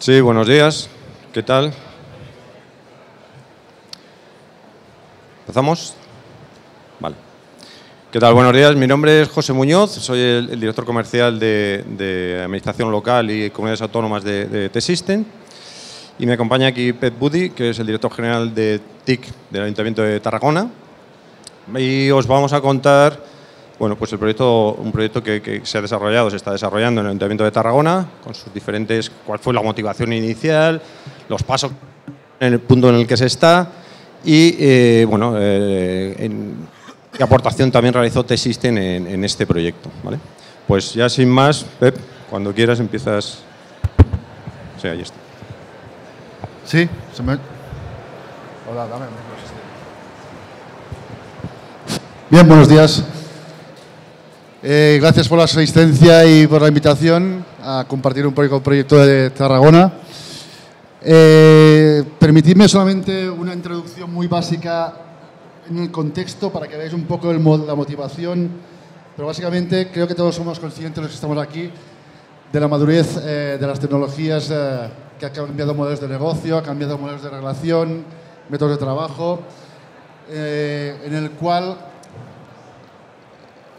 Sí, buenos días. ¿Qué tal? ¿Empezamos? Vale. ¿Qué tal? Buenos días. Mi nombre es José Muñoz, soy el, director comercial de, de, Administración Local y Comunidades Autónomas de, de T-System. Y me acompaña aquí Pet Buddy, que es el director general de TIC del Ayuntamiento de Tarragona. Y os vamos a contar bueno, pues el proyecto, un proyecto que, que, se ha desarrollado, se está desarrollando en el Ayuntamiento de Tarragona, con sus diferentes, cuál fue la motivación inicial, los pasos en el punto en el que se está y, eh, bueno, eh, en, qué aportación también realizó T-System en, en, este proyecto. ¿vale? Pues ya sin más, Pep, cuando quieras empiezas. Sí, ahí está. Sí, se me... Hola, dame. Bien, buenos días. Eh, gracias por la asistencia y por la invitación a compartir un poco proyecto de Tarragona. Eh, permitidme solamente una introducción muy básica en el contexto para que veáis un poco el, la motivación, pero básicamente creo que todos somos conscientes los que estamos aquí de la madurez eh, de las tecnologías eh, que ha cambiado modelos de negocio, ha cambiado modelos de relación, métodos de trabajo, en el cual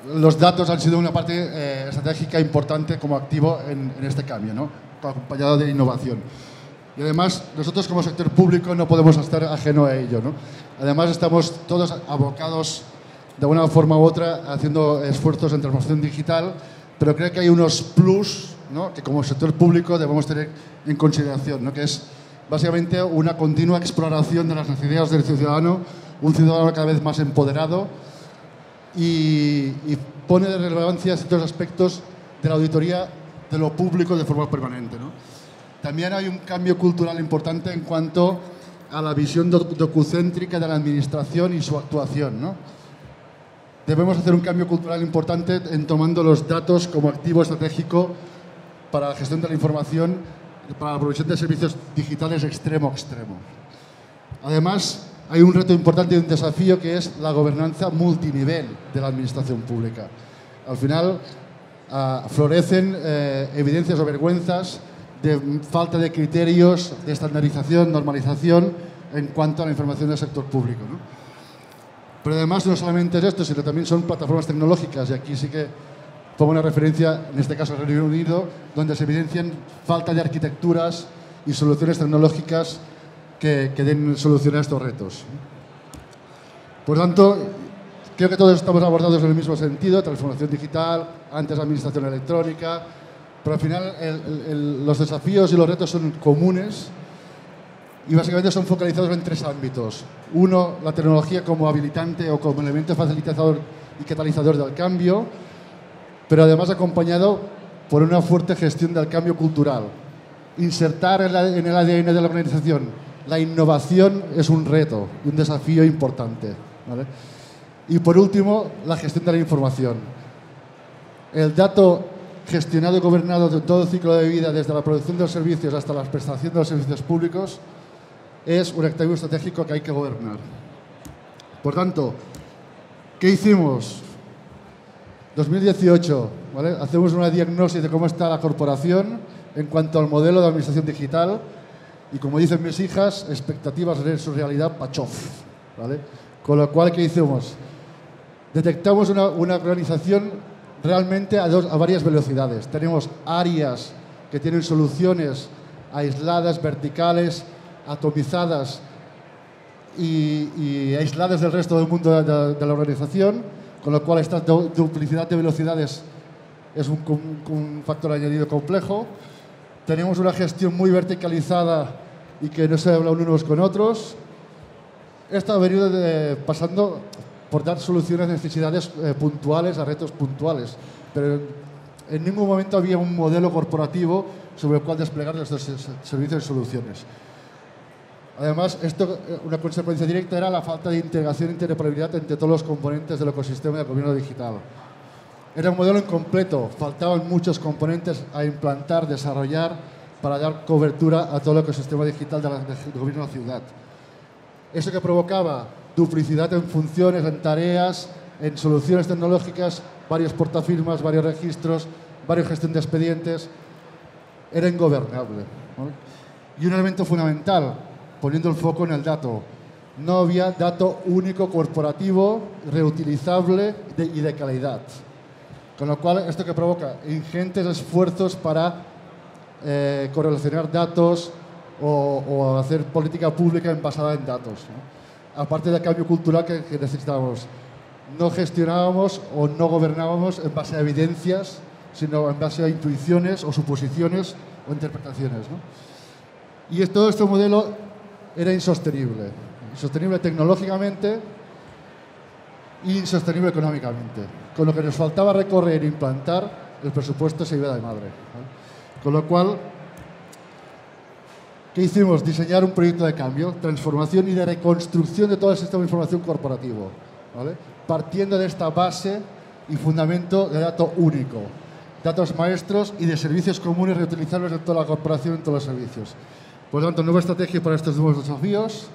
los datos han sido una parte eh, estratégica importante como activo en, en este cambio, ¿no? acompañado de innovación. Y además, nosotros como sector público no podemos estar ajeno a ello. ¿no? Además, estamos todos abocados de una forma u otra haciendo esfuerzos en transformación digital, pero creo que hay unos plus ¿no? que como sector público debemos tener en consideración, ¿no? que es básicamente una continua exploración de las necesidades del ciudadano, un ciudadano cada vez más empoderado, y, y, pone de relevancia ciertos aspectos de la auditoría de lo público de forma permanente. ¿no? También hay un cambio cultural importante en cuanto a la visión docucéntrica de la administración y su actuación. ¿no? Debemos hacer un cambio cultural importante en tomando los datos como activo estratégico para la gestión de la información, para la provisión de servicios digitales extremo a extremo. Además, hay un reto importante y un desafío que es la gobernanza multinivel de la administración pública. Al final, uh, florecen eh, evidencias o vergüenzas de falta de criterios de estandarización, normalización en cuanto a la información del sector público. Pero además no solamente es esto, sino también son plataformas tecnológicas y aquí sí que pongo una referencia, en este caso Reino Unido, donde se evidencian falta de arquitecturas y soluciones tecnológicas que, que den solución a estos retos. Por tanto, creo que todos estamos abordados en el mismo sentido, transformación digital, antes administración electrónica, pero al final el, el, los desafíos y los retos son comunes y básicamente son focalizados en tres ámbitos. Uno, la tecnología como habilitante o como elemento facilitador y catalizador del cambio, pero además acompañado por una fuerte gestión del cambio cultural. Insertar en, en el ADN de la organización la innovación es un reto y un desafío importante. Y por último, la gestión de la información. El dato gestionado y gobernado de todo el ciclo de vida, desde la producción de los servicios hasta la prestación de los servicios públicos, es un activo estratégico que hay que gobernar. Por tanto, ¿qué hicimos? 2018, ¿vale? hacemos una diagnosis de cómo está la corporación en cuanto al modelo de administración digital, y como dicen mis hijas, expectativas de su realidad, pachof. ¿vale? Con lo cual, ¿qué hicimos? Detectamos una, una organización realmente a, dos, a varias velocidades. Tenemos áreas que tienen soluciones aisladas, verticales, atomizadas y, y aisladas del resto del mundo de, de, de, la organización, con lo cual esta duplicidad de velocidades es un, un, un factor añadido complejo. Tenemos una gestión muy verticalizada y que no se habla unos con otros. Esto ha venido de, pasando por dar soluciones a necesidades eh, puntuales, a retos puntuales, pero en ningún momento había un modelo corporativo sobre el cual desplegar nuestros servicios y soluciones. Además, esto, una consecuencia directa era la falta de integración e interoperabilidad entre todos los componentes del ecosistema de gobierno digital. Era un modelo incompleto, faltaban muchos componentes a implantar, desarrollar, para dar cobertura a todo el ecosistema digital del de gobierno de la ciudad. Eso que provocaba duplicidad en funciones, en tareas, en soluciones tecnológicas, varios portafirmas, varios registros, varias gestión de expedientes, era ingobernable. Y un elemento fundamental, poniendo el foco en el dato. No había dato único corporativo, reutilizable y de calidad. Con lo cual, esto que provoca ingentes esfuerzos para eh, correlacionar datos o, hacer política pública basada en datos. Aparte del cambio cultural que, necesitábamos. No gestionábamos o no gobernábamos en base a evidencias, sino en base a intuiciones o suposiciones o interpretaciones. Y todo este modelo era insostenible. Insostenible tecnológicamente insostenible económicamente con lo que nos faltaba recorrer e implantar, el presupuesto se iba de madre. Con lo cual, ¿qué hicimos? Diseñar un proyecto de cambio, transformación y de reconstrucción de todo el sistema de información corporativo, partiendo de esta base y fundamento de dato único, datos maestros y de servicios comunes reutilizables en toda la corporación, en todos los servicios. Por lo tanto, nueva estrategia para estos nuevos desafíos,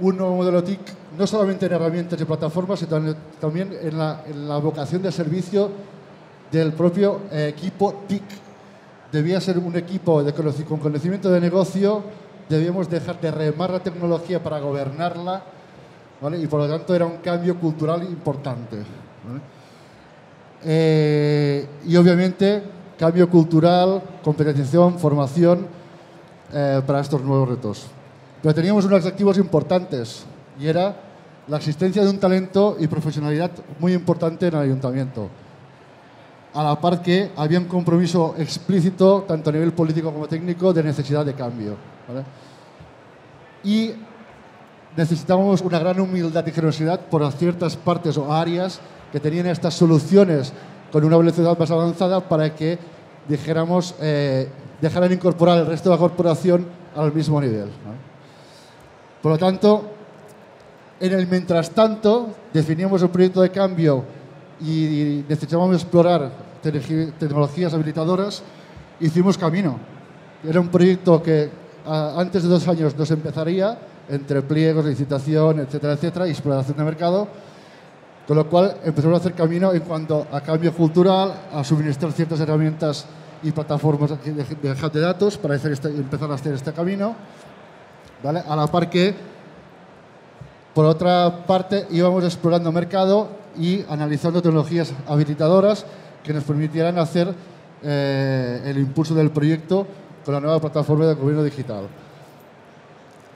un nuevo modelo TIC, no solamente en herramientas y plataformas, sino también en la, vocación de servicio del propio eh, equipo TIC. Debía ser un equipo de con conocimiento de negocio, debíamos dejar de remar la tecnología para gobernarla, y por lo tanto era un cambio cultural importante. Eh, y obviamente cambio cultural, competenciación, formación eh, para estos nuevos retos. Pero teníamos unos activos importantes y era la existencia de un talento y profesionalidad muy importante en el ayuntamiento. A la par que había un compromiso explícito, tanto a nivel político como técnico, de necesidad de cambio. Y necesitábamos una gran humildad y generosidad por ciertas partes o áreas que tenían estas soluciones con una velocidad más avanzada para que dijéramos, eh, dejaran incorporar el resto de la corporación al mismo nivel. Por lo tanto, en el mientras tanto, definíamos el proyecto de cambio y necesitábamos explorar tecnologías habilitadoras, hicimos camino. Era un proyecto que antes de dos años nos empezaría, entre pliegos, licitación, etcétera, etcétera, y exploración de mercado, con lo cual empezamos a hacer camino en cuanto a cambio cultural, a suministrar ciertas herramientas y plataformas de, de datos para este, empezar a hacer este camino a la par que, por otra parte, íbamos explorando mercado y analizando tecnologías habilitadoras que nos permitieran hacer eh, el impulso del proyecto con la nueva plataforma de gobierno digital.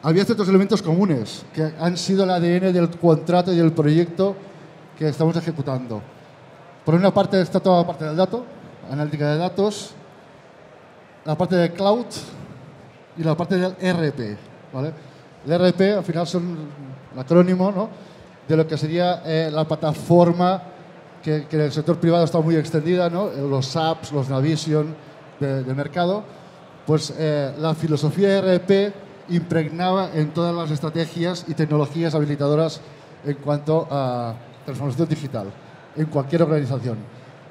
Había ciertos elementos comunes que han sido el ADN del contrato y del proyecto que estamos ejecutando. Por una parte está toda la parte del dato, analítica de datos, la parte del cloud y la parte del RP. El RP al final son el acrónimo ¿no? de lo que sería eh, la plataforma que, en el sector privado está muy extendida, ¿no? Eh, los SAPs, los Navision de, mercado. Pues eh, la filosofía RP impregnaba en todas las estrategias y tecnologías habilitadoras en cuanto a transformación digital en cualquier organización.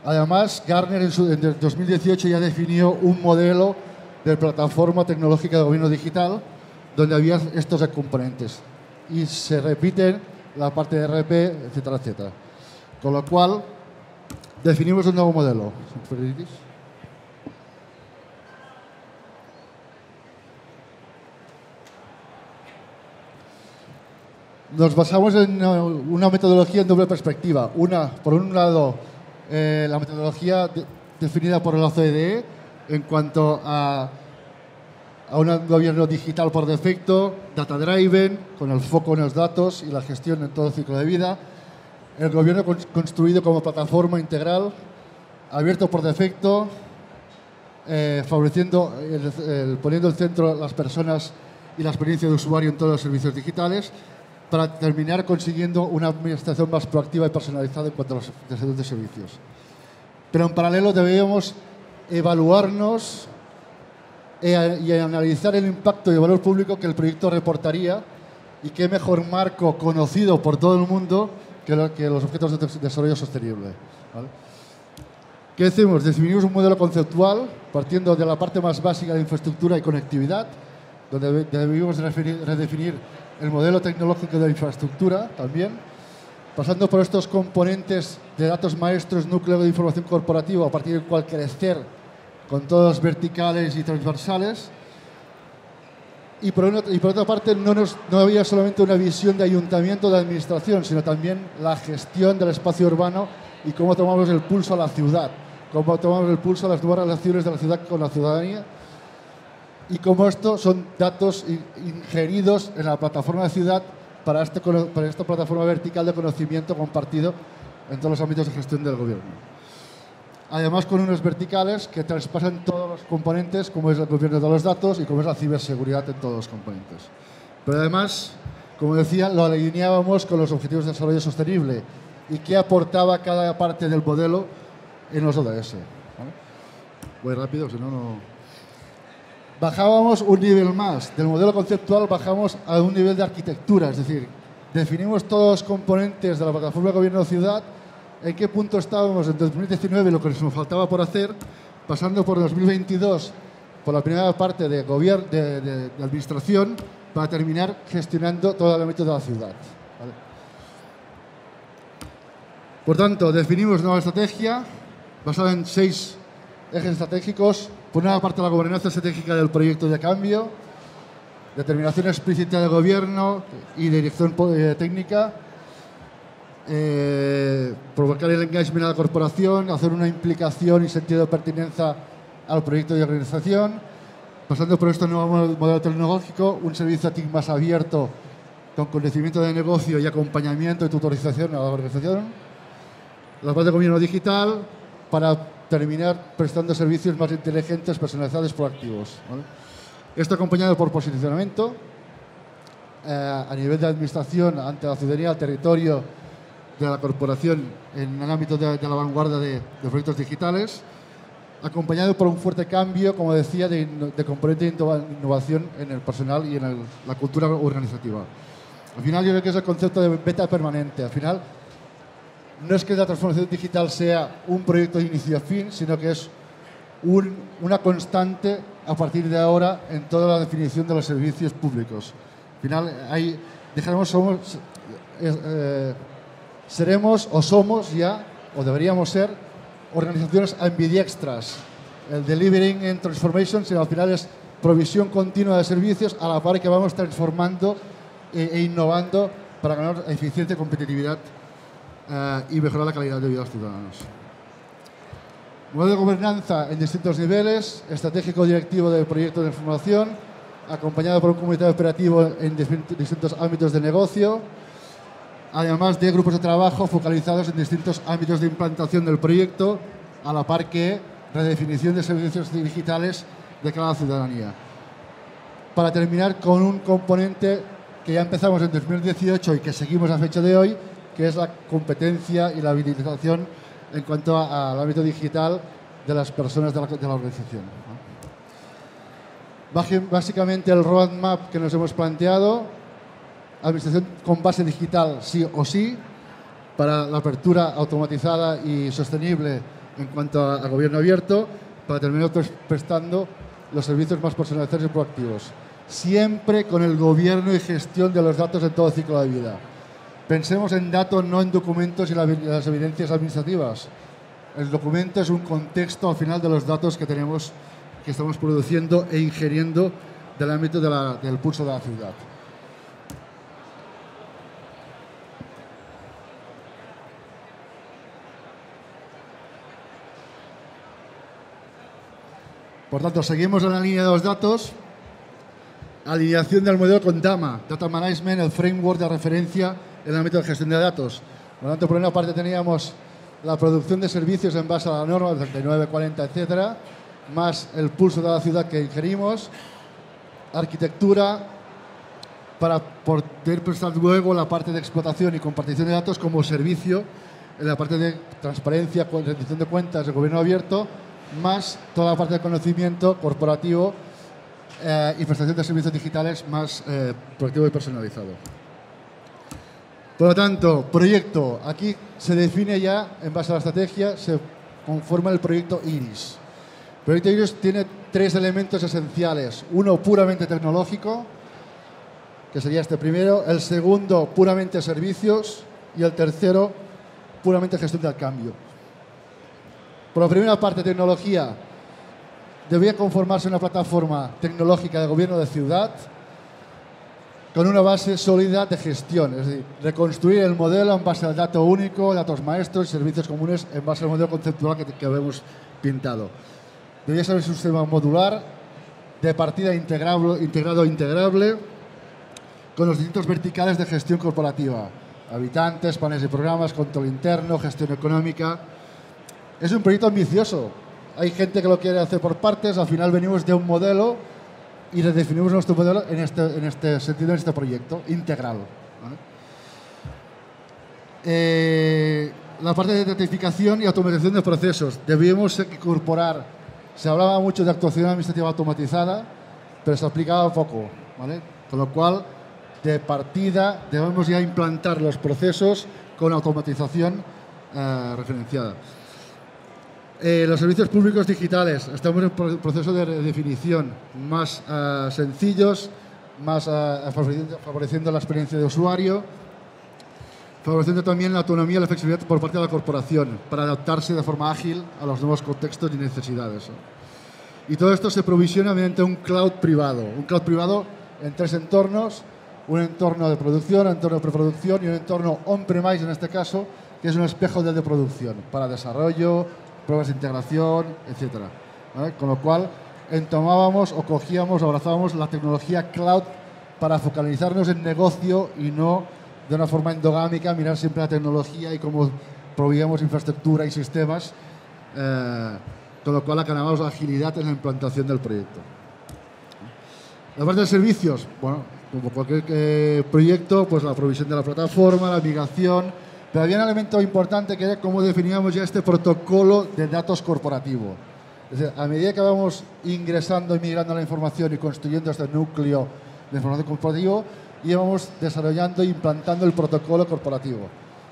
Además, Gartner en, su, en 2018 ya definió un modelo de plataforma tecnológica de gobierno digital donde había estos componentes. Y se repiten la parte de RP, etcétera, etcétera. Con lo cual, definimos un nuevo modelo. Nos basamos en una metodología en doble perspectiva. Una, por un lado, eh, la metodología definida por la OCDE en cuanto a a un gobierno digital por defecto, data driven, con el foco en los datos y la gestión en todo el ciclo de vida. El gobierno construido como plataforma integral, abierto por defecto, eh, favoreciendo, el, poniendo el centro las personas y la experiencia de usuario en todos los servicios digitales, para terminar consiguiendo una administración más proactiva y personalizada en cuanto a los de servicios. Pero en paralelo debíamos evaluarnos y analizar el impacto y el valor público que el proyecto reportaría y qué mejor marco conocido por todo el mundo que, los objetos de desarrollo sostenible. ¿Qué decimos? Definimos un modelo conceptual partiendo de la parte más básica de infraestructura y conectividad, donde debimos redefinir el modelo tecnológico de la infraestructura también, pasando por estos componentes de datos maestros, núcleo de información corporativa, a partir del cual crecer con todos verticales y transversales, Y por, otra parte, no, había solamente una visión de ayuntamiento, de administración, sino también la gestión del espacio urbano y cómo tomamos el pulso a la ciudad, cómo tomamos el pulso a las nuevas relaciones de la ciudad con la ciudadanía y cómo esto son datos ingeridos en la plataforma de ciudad para, este, para esta plataforma vertical de conocimiento compartido en todos los ámbitos de gestión del gobierno además con unos verticales que traspasan todos los componentes, como es el gobierno de los datos y como es la ciberseguridad en todos los componentes. Pero además, como decía, lo alineábamos con los objetivos de desarrollo sostenible y qué aportaba cada parte del modelo en los ODS. Voy rápido, si no, no... Bajábamos un nivel más. Del modelo conceptual bajamos a un nivel de arquitectura, es decir, definimos todos los componentes de la plataforma de gobierno de ciudad en qué punto estábamos en 2019, lo que nos faltaba por hacer, pasando por 2022, por la primera parte de, gobierno, de, administración, para terminar gestionando todo el ámbito de la ciudad. Por tanto, definimos nueva estrategia basada en seis ejes estratégicos. Por una parte, la gobernanza estratégica del proyecto de cambio, determinación explícita de gobierno y dirección eh, técnica, eh, provocar el engagement a la corporación, hacer una implicación y sentido de pertinencia al proyecto de organización, pasando por este nuevo modelo tecnológico, un servicio TIC más abierto con conocimiento de negocio y acompañamiento y tutorización a la organización, la parte de gobierno digital para terminar prestando servicios más inteligentes, personalizados proactivos. Esto acompañado por posicionamiento eh, a nivel de administración ante la ciudadanía, al territorio de la corporación en el ámbito de, la vanguardia de, proyectos digitales, acompañado por un fuerte cambio, como decía, de, componente de innovación en el personal y en la cultura organizativa. Al final yo creo que es el concepto de beta permanente. Al final no es que la transformación digital sea un proyecto de inicio a fin, sino que es una constante a partir de ahora en toda la definición de los servicios públicos. Al final, ahí dejaremos somos eh, seremos o somos ya, o deberíamos ser, organizaciones ambidiextras. El delivering and transformation, al final es provisión continua de servicios a la par que vamos transformando e, e innovando para ganar eficiencia, competitividad eh, y mejorar la calidad de vida de los ciudadanos. Modelo de gobernanza en distintos niveles, estratégico directivo del proyecto de información, acompañado por un comité operativo en distintos ámbitos de negocio, además de grupos de trabajo focalizados en distintos ámbitos de implantación del proyecto, a la par que redefinición de servicios digitales de cada ciudadanía. Para terminar con un componente que ya empezamos en 2018 y que seguimos a fecha de hoy, que es la competencia y la habilitación en cuanto al ámbito digital de las personas de la, de la organización. Básicamente el roadmap que nos hemos planteado administración con base digital sí o sí, para la apertura automatizada y sostenible en cuanto a, gobierno abierto, para terminar prestando los servicios más personalizados y proactivos. Siempre con el gobierno y gestión de los datos en todo ciclo de vida. Pensemos en datos, no en documentos y las evidencias administrativas. El documento es un contexto al final de los datos que tenemos, que estamos produciendo e ingiriendo del ámbito del pulso de la ciudad. Por tanto, seguimos en la línea de los datos. Alineación del modelo con DAMA, Data Management, el framework de referencia en el ámbito de gestión de datos. Por tanto, por una parte teníamos la producción de servicios en base a la norma 39, 40, etcétera, más el pulso de la ciudad que ingerimos, arquitectura, para poder prestar luego la parte de explotación y compartición de datos como servicio en la parte de transparencia, rendición de cuentas, de gobierno abierto más toda la parte de conocimiento corporativo eh, y prestación de servicios digitales más eh, proactivo y personalizado. Por lo tanto, proyecto. Aquí se define ya, en base a la estrategia, se conforma el proyecto IRIS. El proyecto IRIS tiene tres elementos esenciales. Uno puramente tecnológico, que sería este primero. El segundo, puramente servicios. Y el tercero, puramente gestión del cambio. Por la primera parte, tecnología, debía conformarse una plataforma tecnológica de gobierno de ciudad con una base sólida de gestión, es decir, reconstruir el modelo en base al dato único, datos maestros y servicios comunes en base al modelo conceptual que, que habíamos pintado. Debería ser un sistema modular, de partida integrado, integrado integrable, con los distintos verticales de gestión corporativa, habitantes, paneles de programas, control interno, gestión económica. Es un proyecto ambicioso. Hay gente que lo quiere hacer por partes, al final venimos de un modelo y redefinimos nuestro modelo en este, en este sentido, en este proyecto, integral. Eh, la parte de identificación y automatización de procesos. Debíamos incorporar, se hablaba mucho de actuación administrativa automatizada, pero se aplicaba poco. ¿vale? Con lo cual, de partida, debemos ya implantar los procesos con automatización eh, referenciada. Eh, los servicios públicos digitales, estamos en proceso de redefinición, más uh, sencillos, más uh, favoreciendo, favoreciendo, la experiencia de usuario, favoreciendo también la autonomía y la flexibilidad por parte de la corporación para adaptarse de forma ágil a los nuevos contextos y necesidades. Y todo esto se provisiona mediante un cloud privado, un cloud privado en tres entornos, un entorno de producción, un entorno de preproducción y un entorno on-premise en este caso, que es un espejo de, de producción para desarrollo, pruebas de integración, etc. Con lo cual, entomábamos o cogíamos abrazábamos la tecnología cloud para focalizarnos en negocio y no de una forma endogámica, mirar siempre la tecnología y cómo proveíamos infraestructura y sistemas, eh, con lo cual acabamos la agilidad en la implantación del proyecto. La parte de servicios, bueno, como cualquier eh, proyecto, pues la provisión de la plataforma, la migración, pero había un elemento importante que era cómo definíamos ya este protocolo de datos corporativo. Es decir, a medida que vamos ingresando y migrando la información y construyendo este núcleo de información corporativo, íbamos desarrollando e implantando el protocolo corporativo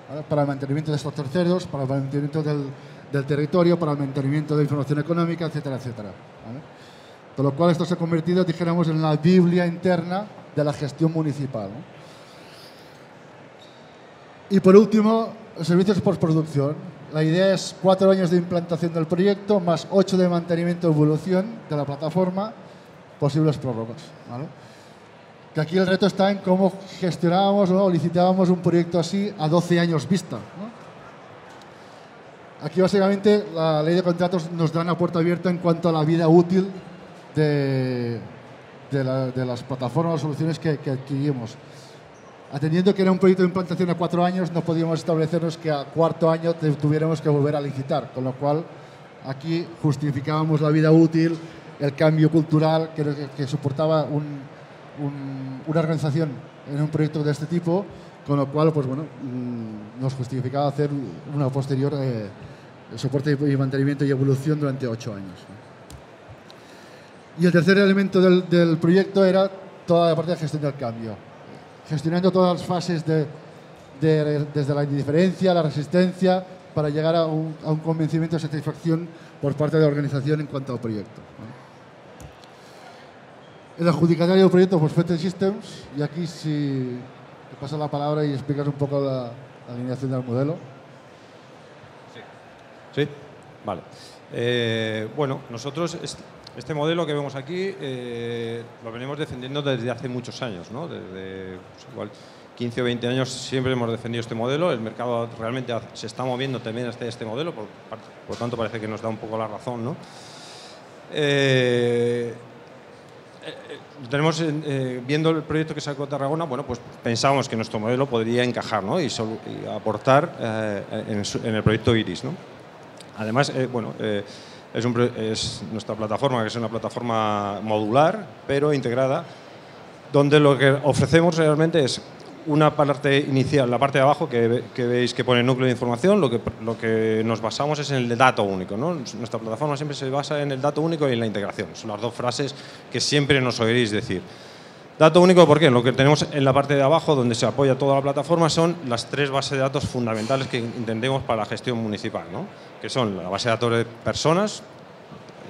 ¿vale? para el mantenimiento de estos terceros, para el mantenimiento del, del, territorio, para el mantenimiento de información económica, etcétera, etcétera. ¿vale? Con lo cual esto se ha convertido, dijéramos, en la Biblia interna de la gestión municipal. ¿no? Y por último, servicios postproducción. La idea es cuatro años de implantación del proyecto, más ocho de mantenimiento y evolución de la plataforma, posibles prórrogas. ¿vale? Que aquí el reto está en cómo gestionábamos o licitábamos un proyecto así a 12 años vista. ¿no? Aquí básicamente la ley de contratos nos da una puerta abierta en cuanto a la vida útil de, de, la, de las plataformas o soluciones que, que adquirimos atendiendo que era un proyecto de implantación a cuatro años, no podíamos establecernos que a cuarto año tuviéramos que volver a licitar, con lo cual aquí justificábamos la vida útil, el cambio cultural que, soportaba un, un, una organización en un proyecto de este tipo, con lo cual pues, bueno, nos justificaba hacer una posterior eh, soporte y mantenimiento y evolución durante ocho años. Y el tercer elemento del, del proyecto era toda la parte de gestión del cambio gestionando todas las fases de, de, desde la indiferencia, la resistencia, para llegar a un, a un, convencimiento de satisfacción por parte de la organización en cuanto al proyecto. El adjudicatario del proyecto fue Fete Systems, y aquí si te paso la palabra y explicas un poco la, la alineación del modelo. Sí. vale. Eh, bueno, nosotros este modelo que vemos aquí eh, lo venimos defendiendo desde hace muchos años, ¿no? desde pues, igual 15 o 20 años siempre hemos defendido este modelo, el mercado realmente se está moviendo también hacia este modelo, por, por tanto parece que nos da un poco la razón. ¿no? Eh, tenemos, viendo el proyecto que sacó Tarragona, bueno, pues pensábamos que nuestro modelo podría encajar y, aportar en, en, el proyecto IRIS. ¿no? Además, bueno, es, un, es, nuestra plataforma, que es una plataforma modular, pero integrada, donde lo que ofrecemos realmente es una parte inicial, la parte de abajo que, que veis que pone núcleo de información, lo que, lo que nos basamos es en el dato único. ¿no? Nuestra plataforma siempre se basa en el dato único y en la integración. Son las dos frases que siempre nos oiréis decir. Dato único, ¿por qué? Lo que tenemos en la parte de abajo, donde se apoya toda la plataforma, son las tres bases de datos fundamentales que entendemos para la gestión municipal, ¿no? que son la base de datos de personas,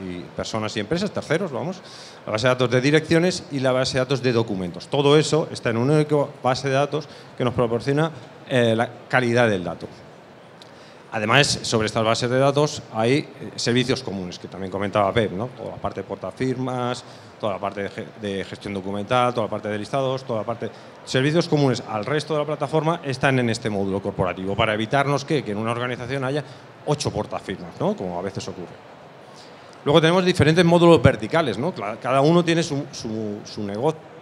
y personas y empresas, terceros, vamos, la base de datos de direcciones y la base de datos de documentos. Todo eso está en una única base de datos que nos proporciona eh, la calidad del dato. Además, sobre estas bases de datos hay eh, servicios comunes, que también comentaba Pep, ¿no? Toda la parte de portafirmas, toda la parte de gestión documental, toda la parte de listados, toda la parte... Servicios comunes al resto de la plataforma están en este módulo corporativo, para evitarnos que, en una organización haya ocho portafirmas, ¿no? Como a veces ocurre. Luego tenemos diferentes módulos verticales, ¿no? Cada uno tiene su, su negocio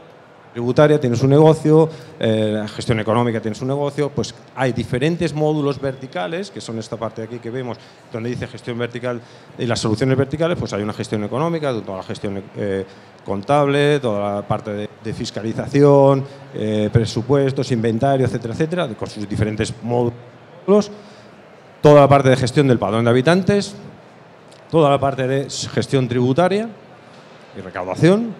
tributaria tiene su negocio, eh, la gestión económica tiene su negocio, pues hay diferentes módulos verticales, que son esta parte de aquí que vemos, donde dice gestión vertical y las soluciones verticales, pues hay una gestión económica, toda la gestión eh, contable, toda la parte de, fiscalización, eh, presupuestos, inventario, etcétera, etcétera, con sus diferentes módulos, toda la parte de gestión del padrón de habitantes, toda la parte de gestión tributaria y recaudación,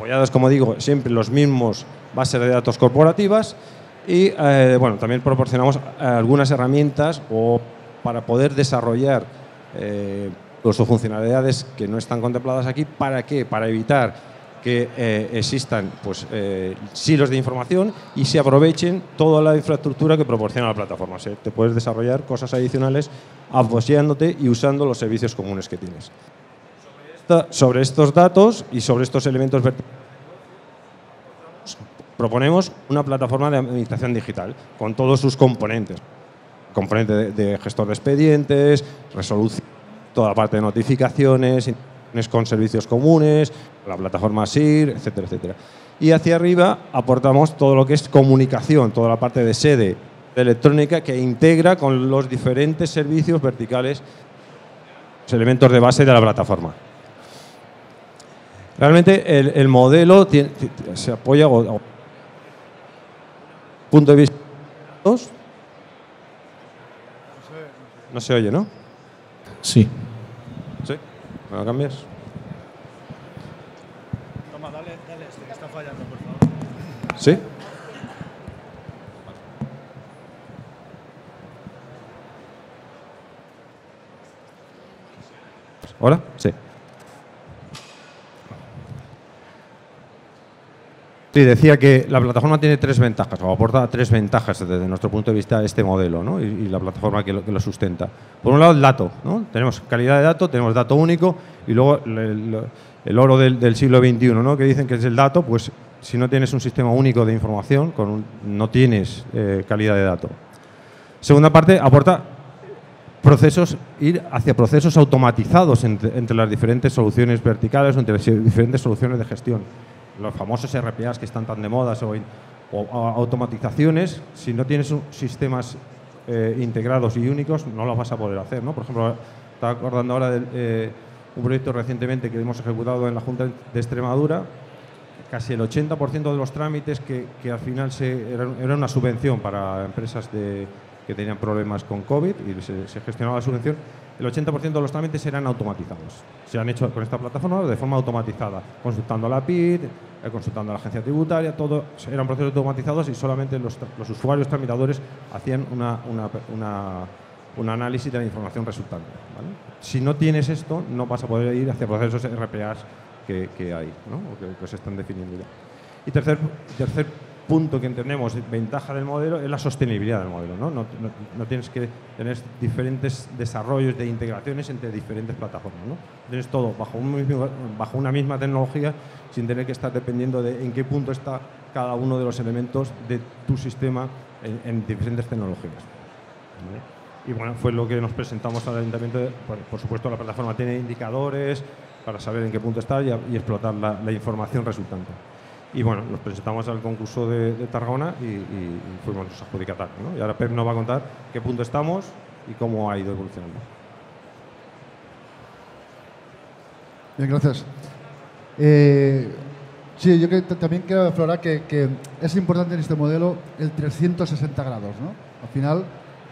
apoyadas, como digo, siempre los mismos bases de datos corporativas y eh, bueno, también proporcionamos algunas herramientas o para poder desarrollar eh, sus funcionalidades que no están contempladas aquí. ¿Para qué? Para evitar que eh, existan pues, silos de información y se aprovechen toda la infraestructura que proporciona la plataforma. te puedes desarrollar cosas adicionales apoyándote y usando los servicios comunes que tienes sobre estos datos y sobre estos elementos verticales proponemos una plataforma de administración digital con todos sus componentes. Componente de, gestor de expedientes, resolución, toda la parte de notificaciones, con servicios comunes, la plataforma SIR, etcétera, etcétera. Y hacia arriba aportamos todo lo que es comunicación, toda la parte de sede de electrónica que integra con los diferentes servicios verticales, los elementos de base de la plataforma. Realmente el, modelo se apoya a punto de vista dos. No se oye, ¿no? Sí. ¿Sí? ¿Me lo cambias? Toma, dale, dale este que está fallando, por favor. ¿Sí? ¿Hola? Sí. Sí, decía que la plataforma tiene tres ventajas, o aporta tres ventajas desde nuestro punto de vista este modelo ¿no? y, la plataforma que lo, sustenta. Por un lado, el dato. ¿no? Tenemos calidad de dato, tenemos dato único y luego el, oro del, siglo XXI, ¿no? que dicen que es el dato, pues si no tienes un sistema único de información, no tienes eh, calidad de dato. Segunda parte, aporta procesos, ir hacia procesos automatizados entre, entre las diferentes soluciones verticales o entre las diferentes soluciones de gestión los famosos RPAs que están tan de moda o, automatizaciones, si no tienes sistemas eh, integrados y únicos, no los vas a poder hacer. ¿no? Por ejemplo, estaba acordando ahora de eh, un proyecto recientemente que hemos ejecutado en la Junta de Extremadura, casi el 80% de los trámites que, al final se, era, una subvención para empresas que tenían problemas con COVID y se gestionaba la subvención, el 80% de los trámites eran automatizados. Se han hecho con esta plataforma de forma automatizada, consultando a la PID, eh, consultando a la agencia tributaria, todo eran procesos automatizados y solamente los, usuarios tramitadores hacían un análisis de la información resultante. Si no tienes esto, no vas a poder ir hacia procesos RPAs que, hay, o que, se están definiendo ya. Y tercer, tercer punto que entendemos ventaja del modelo es la sostenibilidad del modelo. ¿no? No, tienes que tener diferentes desarrollos de integraciones entre diferentes plataformas. ¿no? Tienes todo bajo, un bajo una misma tecnología sin tener que estar dependiendo de en qué punto está cada uno de los elementos de tu sistema en, diferentes tecnologías. Y bueno, fue lo que nos presentamos al ayuntamiento. Por, supuesto, la plataforma tiene indicadores para saber en qué punto está y, explotar la información resultante. Y bueno, nos presentamos al concurso de, Tarragona y, fuimos los adjudicatarios. ¿no? Y ahora Pep nos va a contar qué punto estamos y cómo ha ido evolucionando. Bien, gracias. Eh, sí, yo también quiero aflorar que, que, es importante en este modelo el 360 grados. ¿no? Al final,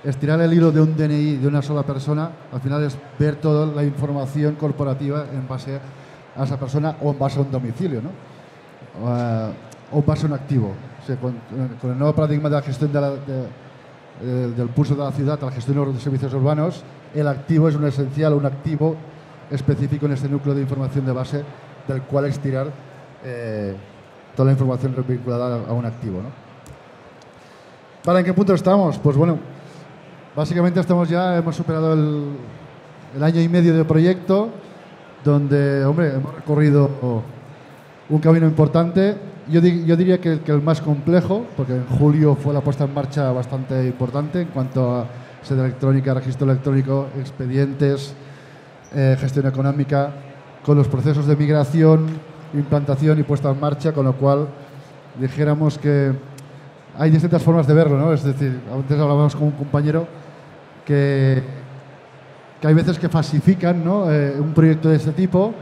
estirar el hilo de un DNI de una sola persona, al final es ver toda la información corporativa en base a esa persona o en base a un domicilio. ¿no? Uh, o passa un activo. O sea, con, el nuevo paradigma de la gestión de la, de, del pulso de la ciudad a la gestión de servicios urbanos, el activo es un esencial, un activo específico en este núcleo de información de base del cual estirar eh, toda la información vinculada a un activo. ¿Para en qué punto estamos? Pues bueno, Básicamente estamos ya, hemos superado el año y medio de proyecto, donde, hombre, hemos recorrido un camino importante. Yo, yo diría que, que el más complejo, porque en julio fue la puesta en marcha bastante importante en cuanto a sede electrónica, registro electrónico, expedientes, eh, gestión económica, con los procesos de migración, implantación y puesta en marcha, con lo cual dijéramos que hay distintas formas de verlo, ¿no? Es decir, antes hablábamos con un compañero que, que hay veces que falsifican ¿no? Eh, un proyecto de este tipo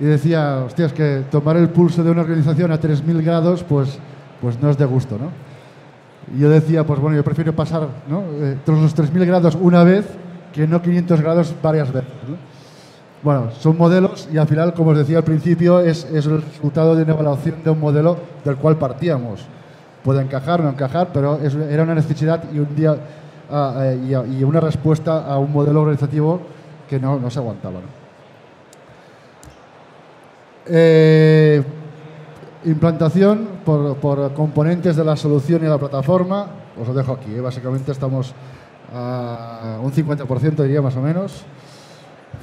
y decía, hostias, que tomar el pulso de una organización a 3.000 grados, pues, pues no es de gusto, ¿no? Y yo decía, pues bueno, yo prefiero pasar ¿no? eh, todos los 3.000 grados una vez que no 500 grados varias veces. ¿no? Bueno, son modelos y al final, como os decía al principio, es, es el resultado de una evaluación de un modelo del cual partíamos. Puede encajar no encajar, pero es- era una necesidad y, un día, ah, eh, y, una respuesta a un modelo organizativo que no, no se aguantaba. Eh, implantación por, por componentes de la solución y la plataforma, os lo dejo aquí. ¿eh? Básicamente estamos a un 50% diría más o menos.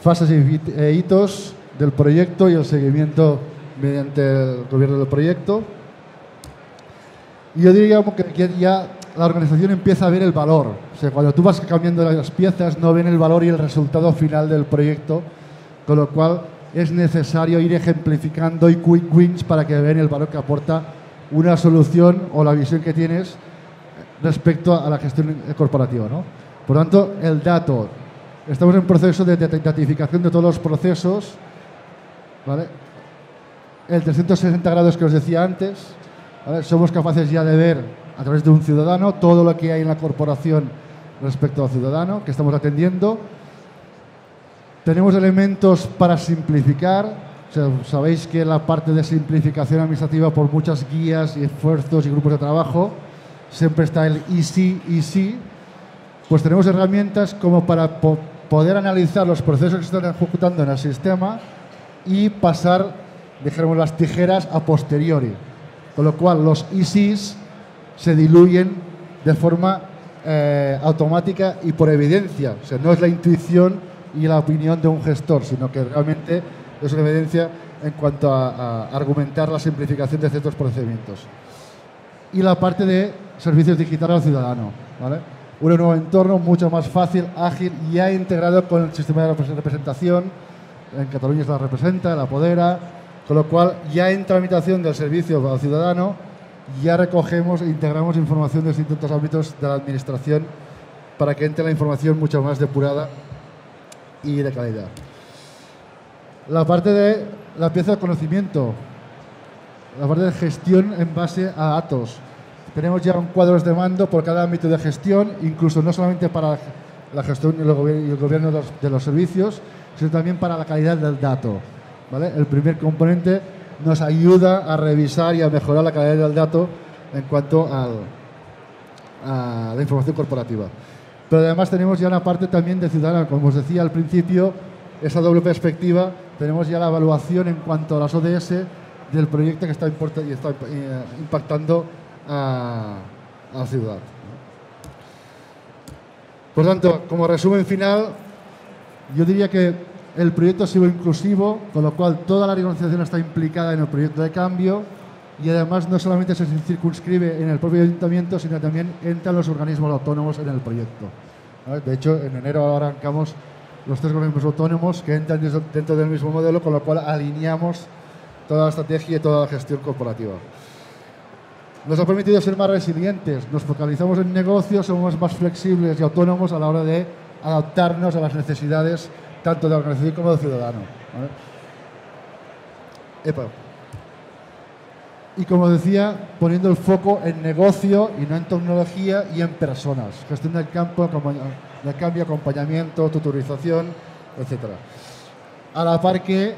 Fases e hitos del proyecto y el seguimiento mediante el gobierno del proyecto. Y yo diría que ya la organización empieza a ver el valor. O sea, cuando tú vas cambiando las piezas, no ven el valor y el resultado final del proyecto, con lo cual es necesario ir ejemplificando y quick wins para que vean el valor que aporta una solución o la visión que tienes respecto a la gestión corporativa. ¿no? Por tanto, el dato. Estamos en proceso de dat- datificación de todos los procesos. ¿vale? El 360 grados que os decía antes. Somos capaces ya de ver a través de un ciudadano todo lo que hay en la corporación respecto al ciudadano que estamos atendiendo. Tenemos elementos para simplificar. O sea, sabéis que la parte de simplificación administrativa por muchas guías y esfuerzos y grupos de trabajo siempre está el easy, easy. Pues tenemos herramientas como para po- poder analizar los procesos que se están ejecutando en el sistema y pasar, dijéramos, las tijeras a posteriori. Con lo cual, los easies se diluyen de forma eh, automática y por evidencia. O sea, no es la intuición y la opinión de un gestor, sino que realmente es una evidencia en cuanto a, a argumentar la simplificación de ciertos procedimientos. Y la parte de servicios digitales al ciudadano. ¿vale? Un nuevo entorno mucho más fácil, ágil ya integrado con el sistema de repres- representación. En Cataluña se la representa, la apodera, con lo cual ya en tramitación del servicio al ciudadano ya recogemos e integramos información de distintos ámbitos de la administración para que entre la información mucho más depurada y de calidad. La parte de la pieza de conocimiento, la parte de gestión en base a datos. Tenemos ya un cuadros de mando por cada ámbito de gestión, incluso no solamente para la gestión y el gobierno de los, de los servicios, sino también para la calidad del dato. ¿vale? El primer componente nos ayuda a revisar y a mejorar la calidad del dato en cuanto al, a la información corporativa. Pero además tenemos ya una parte también de ciudadana, como os decía al principio, esa doble perspectiva, tenemos ya la evaluación en cuanto a las ODS del proyecto que está, está, eh, impactando a, a la ciudad. Por tanto, como resumen final, yo diría que el proyecto ha sido inclusivo, con lo cual toda la organización está implicada en el proyecto de cambio y además no solamente se circunscribe en el propio ayuntamiento, sino también entran los organismos autónomos en el proyecto. De hecho, en enero arrancamos los tres organismos autónomos que entran dentro del mismo modelo, con lo cual alineamos toda la estrategia y toda la gestión corporativa. Nos ha permitido ser más resilientes, nos focalizamos en negocios, somos más flexibles y autónomos a la hora de adaptarnos a las necesidades tanto de la organización como del ciudadano. Epa. Y como decía, poniendo el foco en negocio y no en tecnología y en personas. Gestión del campo, del cambio, acompañamiento, tutorización, etc. A la par que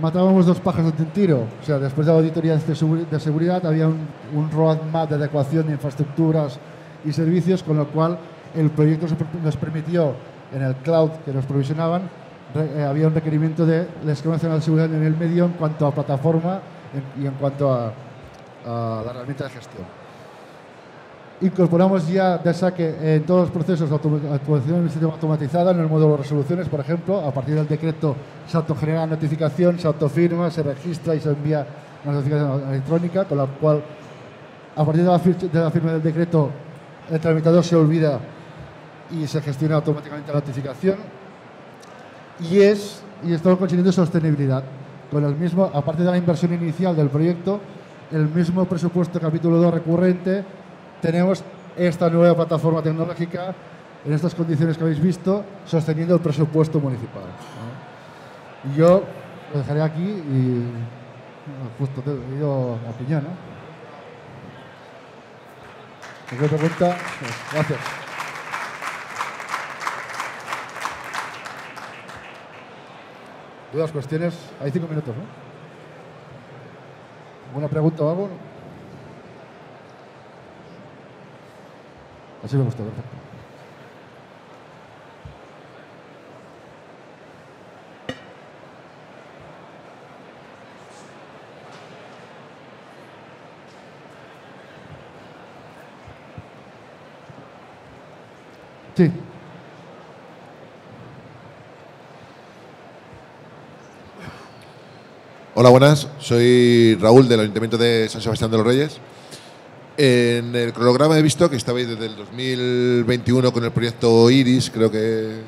matábamos dos pájaros de un tiro. O sea, después de la auditoría de seguri- de seguridad había un, un roadmap de adecuación de infraestructuras y servicios, con lo cual el proyecto nos permitió, en el cloud que nos provisionaban, eh, había un requerimiento de la Escuela Nacional de Seguridad en el medio en cuanto a plataforma y en cuanto a, la herramienta de gestión. incorporamos ya de saque en todos los procesos de actuación administrativa automatizada en el módulo de resoluciones, por ejemplo, a partir del decreto se autogenera notificación, se autofirma, se registra y se envía una notificación electrónica, con la cual, a partir de la, de la firma del decreto, el tramitador se olvida y se gestiona automáticamente la notificación. Y, es, y estamos consiguiendo sostenibilidad. Con el mismo, aparte de la inversión inicial del proyecto, el mismo presupuesto capítulo 2 recurrente, tenemos esta nueva plataforma tecnológica en estas condiciones que habéis visto, sosteniendo el presupuesto municipal. Yo lo dejaré aquí y justo te digo a piñón. ¿no? pregunta? Gracias. ¿Dudas, cuestiones? Hay cinco minutos, ¿no? ¿Alguna pregunta o algo? Así me gusta, perfecto. Sí. Hola, buenas. Soy Raúl del Ayuntamiento de San Sebastián de los Reyes. En el cronograma he visto que estabais desde el 2021 con el proyecto IRIS, creo que,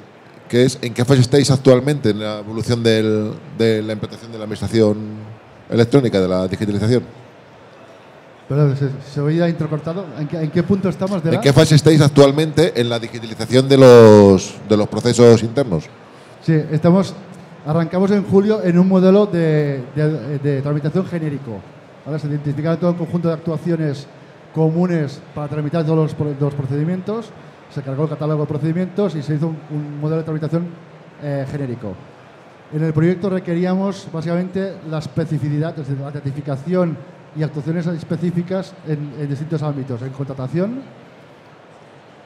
que es. ¿En qué fase estáis actualmente en la evolución del, de la implantación de la administración electrónica, de la digitalización? Pero se, se oía intercortado. ¿En qué, ¿En qué, punto estamos? De ¿En qué fase estáis actualmente en la digitalización de los, de los procesos internos? Sí, estamos Arrancamos en julio en un modelo de, tramitación genérico. Se identificaron todo un conjunto de actuaciones comunes para tramitar todos los, procedimientos, se cargó el catálogo de procedimientos y se hizo un, modelo de tramitación eh, genérico. En el proyecto requeríamos básicamente la especificidad, es decir, la certificación y actuaciones específicas en, en distintos ámbitos, en contratación,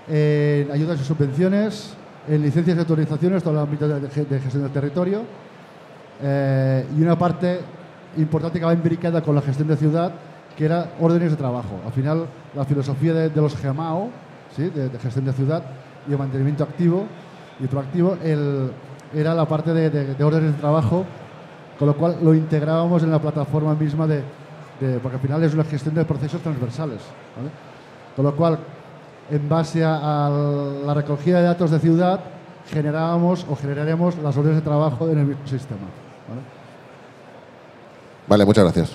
en ayudas y subvenciones, en licencias y autorizaciones, todo el ámbito de, gestión del territorio, eh, y una parte importante que va imbricada con la gestión de ciudad, que era órdenes de trabajo. Al final, la filosofía de, los GMAO, ¿sí? de, gestión de ciudad y de mantenimiento activo y proactivo, era la parte de, órdenes de trabajo, con lo cual lo integrábamos en la plataforma misma de, porque al final es una gestión de procesos transversales. Con lo cual, en base a, la recogida de datos de ciudad, generábamos o generaremos las órdenes de trabajo en el mismo sistema. ¿vale? vale, muchas gracias.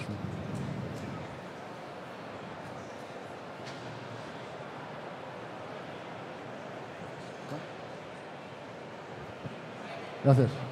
Gracias.